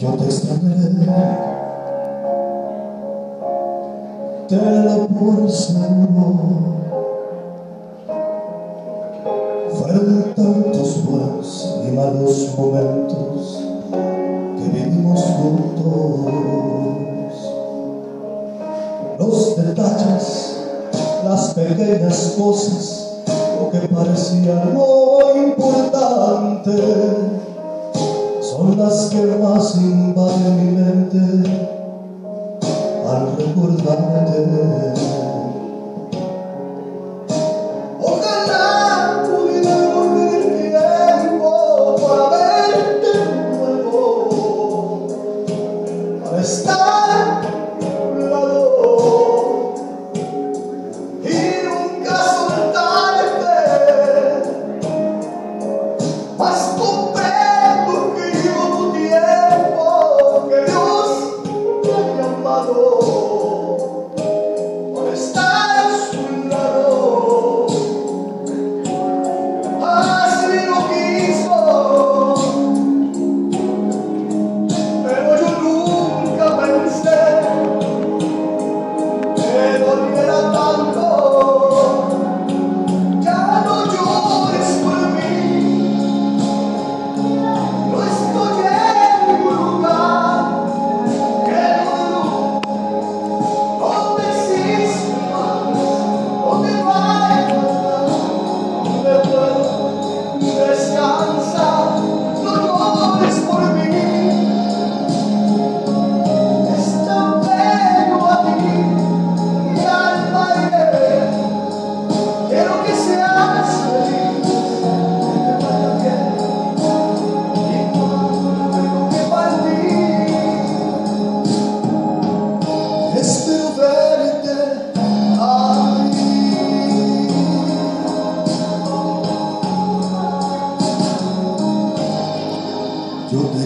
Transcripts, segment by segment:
yo te extrañaré. Tenlo por seguro. Fueron tantos buenos y malos momentos que vivimos juntos. Los detalles, las pequeñas cosas, lo que parecía no basket passing by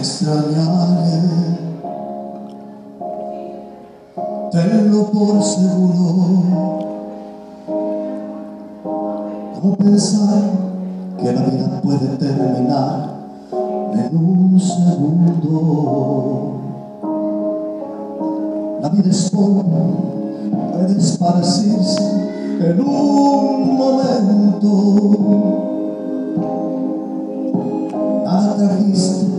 extrañaré. Tenlo por seguro. No pensar que la vida puede terminar en un segundo. La vida es polvo, puede esparcirse en un momento. Nada trajiste